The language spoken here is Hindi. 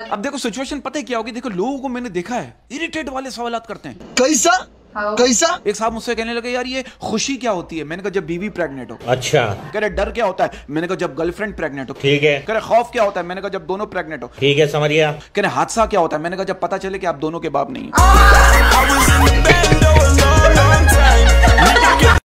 अब देखो सिचुएशन पता है क्या होगी? देखो लोगों को मैंने देखा है इरिटेट वाले सवाल करते हैं। कैसा? हाँ। कैसा? एक साहब मुझसे कहने लगे यार ये खुशी क्या होती है? मैंने कहा जब बीवी प्रेग्नेंट हो। अच्छा। कह रहे डर क्या होता है? मैंने कहा जब गर्लफ्रेंड प्रेग्नेंट हो। ठीक है। कह रहे खौफ क्या होता है? मैंने कहा जब दोनों प्रेग्नेंट हो। ठीक है समझ गया। कह रहे हादसा क्या होता है? मैंने कहा जब पता चले कि आप दोनों के बाप नहीं